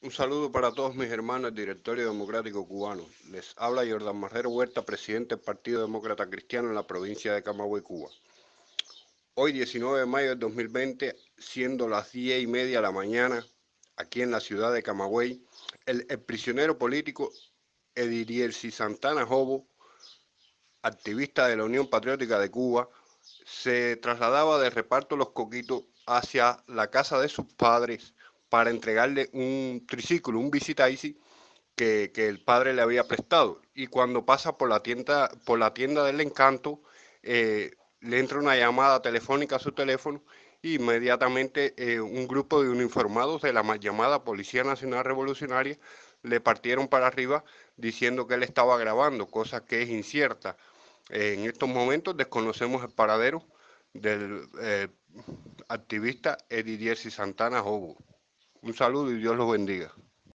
Un saludo para todos mis hermanos del Directorio Democrático Cubano. Les habla Jordan Marrero Huerta, presidente del Partido Demócrata Cristiano en la provincia de Camagüey, Cuba. Hoy, 19 de mayo del 2020, siendo las 10 y media de la mañana, aquí en la ciudad de Camagüey, el, prisionero político Edirielsi Santana Jobo, activista de la Unión Patriótica de Cuba, se trasladaba de reparto Los Coquitos hacia la casa de sus padres para entregarle un triciclo, un visitaisi que, que el padre le había prestado. Y cuando pasa por la tienda, por la tienda del encanto, eh, le entra una llamada telefónica a su teléfono e inmediatamente eh, un grupo de uniformados de la llamada Policía Nacional Revolucionaria le partieron para arriba diciendo que él estaba grabando, cosa que es incierta. en estos momentos desconocemos el paradero del eh, activista Edidier Santana Jobo. Un saludo y Dios los bendiga.